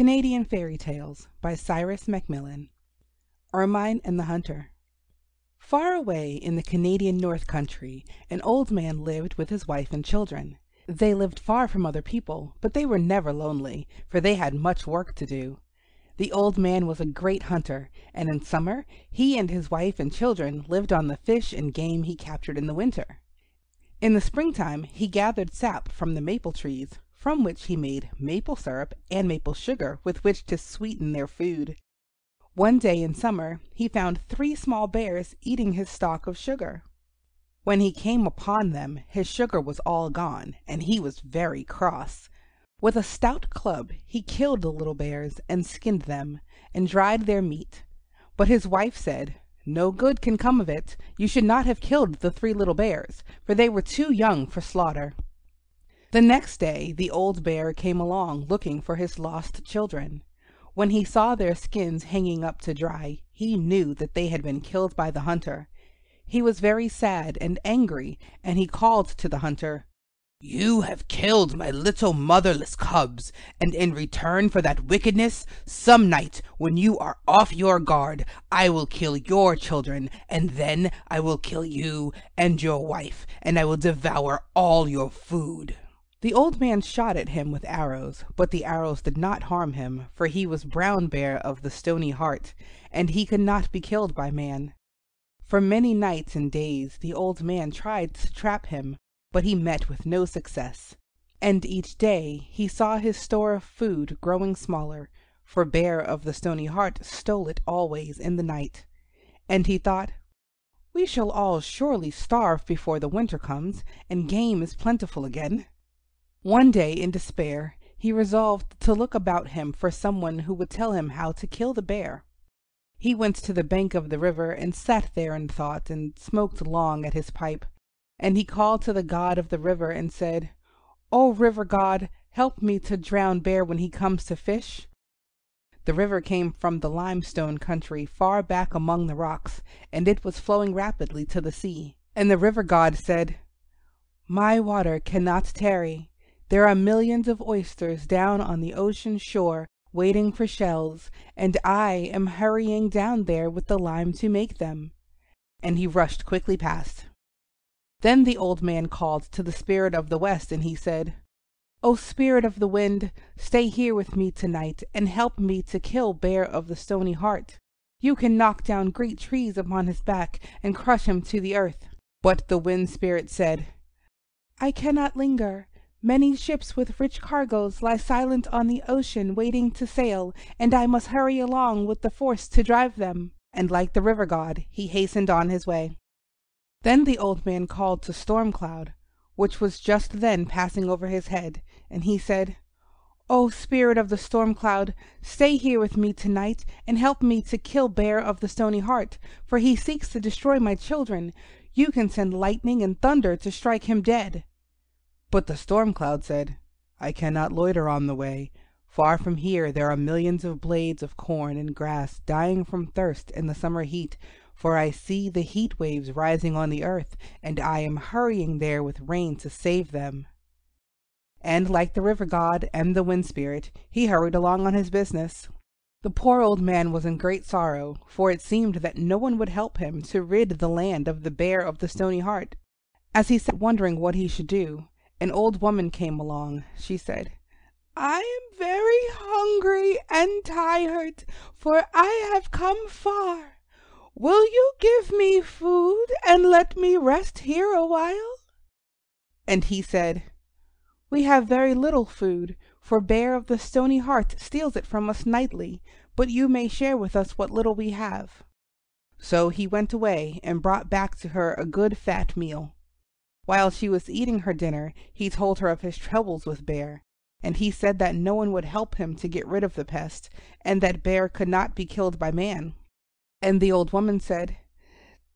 Canadian Fairy Tales by Cyrus Macmillan Ermine and the Hunter Far away in the Canadian North Country an old man lived with his wife and children. They lived far from other people, but they were never lonely, for they had much work to do. The old man was a great hunter, and in summer he and his wife and children lived on the fish and game he captured in the winter. In the springtime he gathered sap from the maple trees, from which he made maple syrup and maple sugar with which to sweeten their food. One day in summer he found three small bears eating his stock of sugar. When he came upon them his sugar was all gone, and he was very cross. With a stout club he killed the little bears and skinned them, and dried their meat. But his wife said, "No good can come of it. You should not have killed the three little bears, for they were too young for slaughter." The next day the old bear came along looking for his lost children. When he saw their skins hanging up to dry, he knew that they had been killed by the hunter. He was very sad and angry, and he called to the hunter, "You have killed my little motherless cubs, and in return for that wickedness, some night when you are off your guard, I will kill your children, and then I will kill you and your wife, and I will devour all your food." The old man shot at him with arrows, but the arrows did not harm him, for he was Brown Bear of the Stony Heart, and he could not be killed by man. For many nights and days the old man tried to trap him, but he met with no success. And each day he saw his store of food growing smaller, for Bear of the Stony Heart stole it always in the night. And he thought, "We shall all surely starve before the winter comes, and game is plentiful again." One day in despair he resolved to look about him for someone who would tell him how to kill the bear. He went to the bank of the river and sat there in thought and smoked long at his pipe, and he called to the god of the river and said, "O river god, help me to drown Bear when he comes to fish." The river came from the limestone country far back among the rocks, and it was flowing rapidly to the sea. And the river god said, "My water cannot tarry. There are millions of oysters down on the ocean shore waiting for shells, and I am hurrying down there with the lime to make them." And he rushed quickly past. Then the old man called to the Spirit of the West, and he said, "O Spirit of the Wind, stay here with me tonight, and help me to kill Bear of the Stony Heart. You can knock down great trees upon his back and crush him to the earth." But the Wind Spirit said, "I cannot linger. Many ships with rich cargoes lie silent on the ocean waiting to sail, and I must hurry along with the force to drive them." And like the river god he hastened on his way. Then the old man called to Storm Cloud, which was just then passing over his head, and he said, "O spirit of the Storm Cloud, stay here with me tonight and help me to kill Bear of the Stony Heart, for he seeks to destroy my children. You can send lightning and thunder to strike him dead." But the Storm Cloud said, "I cannot loiter on the way. Far from here there are millions of blades of corn and grass dying from thirst in the summer heat, for I see the heat waves rising on the earth, and I am hurrying there with rain to save them." And like the River God and the Wind Spirit, he hurried along on his business. The poor old man was in great sorrow, for it seemed that no one would help him to rid the land of the Bear of the Stony Heart. As he sat wondering what he should do, an old woman came along. She said, I am very hungry and tired, for I have come far. Will you give me food and let me rest here a while? And he said, We have very little food, for Bear of the Stony Heart steals it from us nightly, but you may share with us what little we have. So he went away and brought back to her a good fat meal. While she was eating her dinner he told her of his troubles with Bear, and he said that no one would help him to get rid of the pest, and that Bear could not be killed by man. And the old woman said,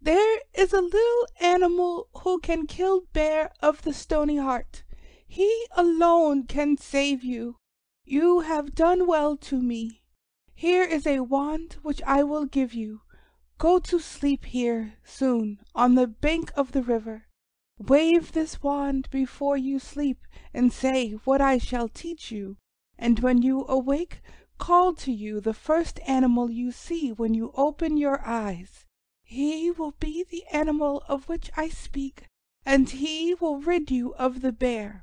There is a little animal who can kill Bear of the Stony Heart. He alone can save you. You have done well to me. Here is a wand which I will give you. Go to sleep here soon on the bank of the river. Wave this wand before you sleep, and say what I shall teach you, and when you awake call to you the first animal you see when you open your eyes. He will be the animal of which I speak, and he will rid you of the bear.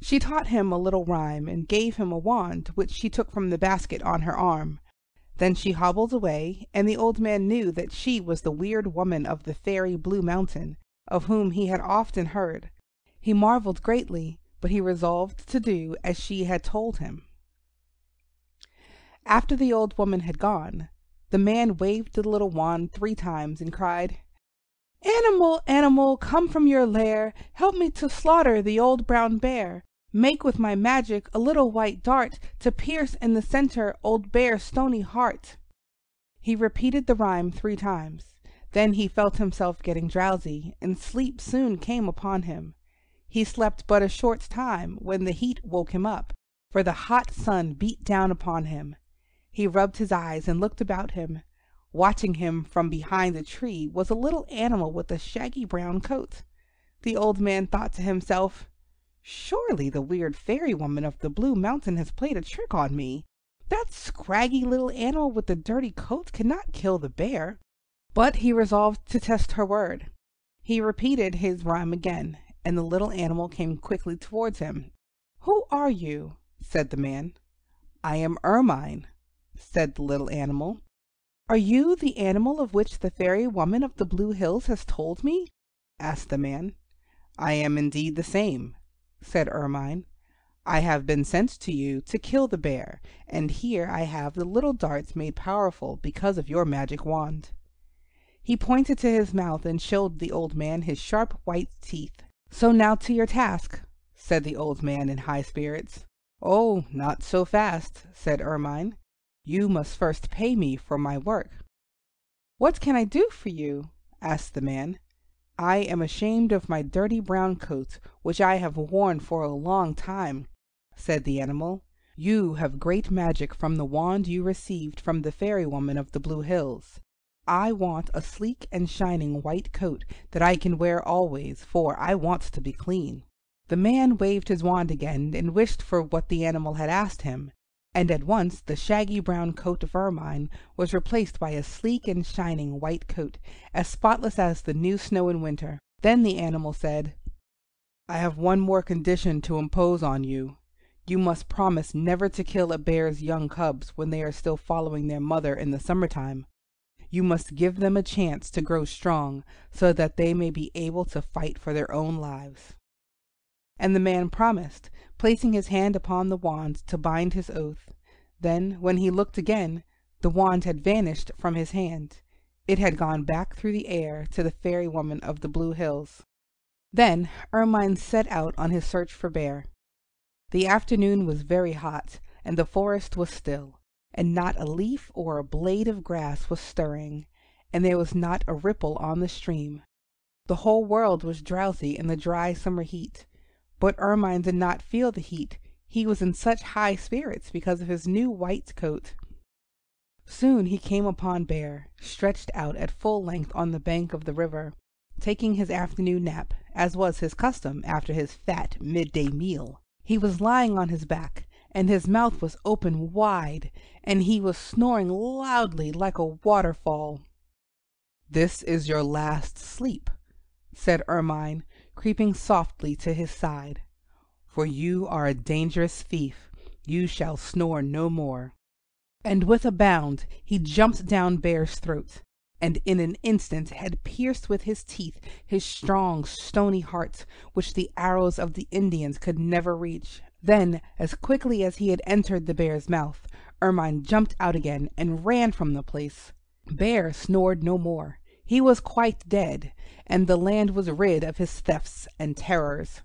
She taught him a little rhyme and gave him a wand which she took from the basket on her arm. Then she hobbled away, and the old man knew that she was the weird woman of the fairy Blue Mountain, of whom he had often heard. He marveled greatly, but he resolved to do as she had told him. After the old woman had gone, the man waved the little wand three times and cried, Animal, animal, come from your lair, help me to slaughter the old brown bear. Make with my magic a little white dart to pierce in the center old bear's stony heart. He repeated the rhyme three times. Then he felt himself getting drowsy, and sleep soon came upon him. He slept but a short time when the heat woke him up, for the hot sun beat down upon him. He rubbed his eyes and looked about him. Watching him from behind a tree was a little animal with a shaggy brown coat. The old man thought to himself, Surely the weird fairy woman of the Blue Mountain has played a trick on me. That scraggy little animal with the dirty coat cannot kill the bear. But he resolved to test her word. He repeated his rhyme again, and the little animal came quickly towards him. Who are you? said the man. I am Ermine, said the little animal. Are you the animal of which the fairy woman of the Blue Hills has told me? asked the man. I am indeed the same, said Ermine. I have been sent to you to kill the bear, and here I have the little darts made powerful because of your magic wand. He pointed to his mouth and showed the old man his sharp white teeth. So now to your task, said the old man in high spirits. Oh, not so fast, said Ermine. You must first pay me for my work. What can I do for you? asked the man. I am ashamed of my dirty brown coat, which I have worn for a long time, said the animal. You have great magic from the wand you received from the fairy woman of the Blue Hills. I want a sleek and shining white coat that I can wear always, for I want to be clean. The man waved his wand again and wished for what the animal had asked him, and at once the shaggy brown coat of Ermine was replaced by a sleek and shining white coat, as spotless as the new snow in winter. Then the animal said, I have one more condition to impose on you. You must promise never to kill a bear's young cubs when they are still following their mother in the summertime. You must give them a chance to grow strong so that they may be able to fight for their own lives. And the man promised, placing his hand upon the wand to bind his oath. Then, when he looked again, the wand had vanished from his hand. It had gone back through the air to the fairy woman of the Blue Hills. Then Ermine set out on his search for Bear. The afternoon was very hot, and the forest was still, and not a leaf or a blade of grass was stirring, and there was not a ripple on the stream. The whole world was drowsy in the dry summer heat, but Ermine did not feel the heat. He was in such high spirits because of his new white coat. Soon he came upon Bear, stretched out at full length on the bank of the river, taking his afternoon nap, as was his custom after his fat midday meal. He was lying on his back, and his mouth was open wide, and he was snoring loudly like a waterfall. This is your last sleep, said Ermine, creeping softly to his side. For you are a dangerous thief. You shall snore no more. And with a bound he jumped down Bear's throat, and in an instant had pierced with his teeth his strong, stony heart, which the arrows of the Indians could never reach. Then, as quickly as he had entered the bear's mouth, Ermine jumped out again and ran from the place. Bear snored no more. He was quite dead, and the land was rid of his thefts and terrors.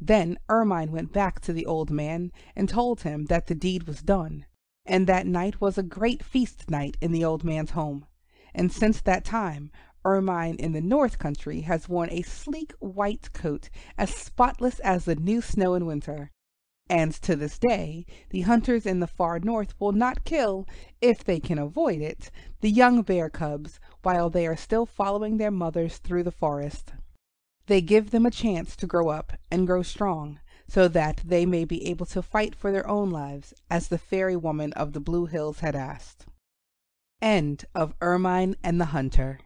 Then Ermine went back to the old man and told him that the deed was done, and that night was a great feast night in the old man's home. And since that time Ermine in the North Country has worn a sleek white coat as spotless as the new snow in winter. And to this day the hunters in the far north will not kill, if they can avoid it, the young bear cubs while they are still following their mothers through the forest. They give them a chance to grow up and grow strong, so that they may be able to fight for their own lives as the fairy woman of the Blue Hills had asked. End of Ermine and the Hunter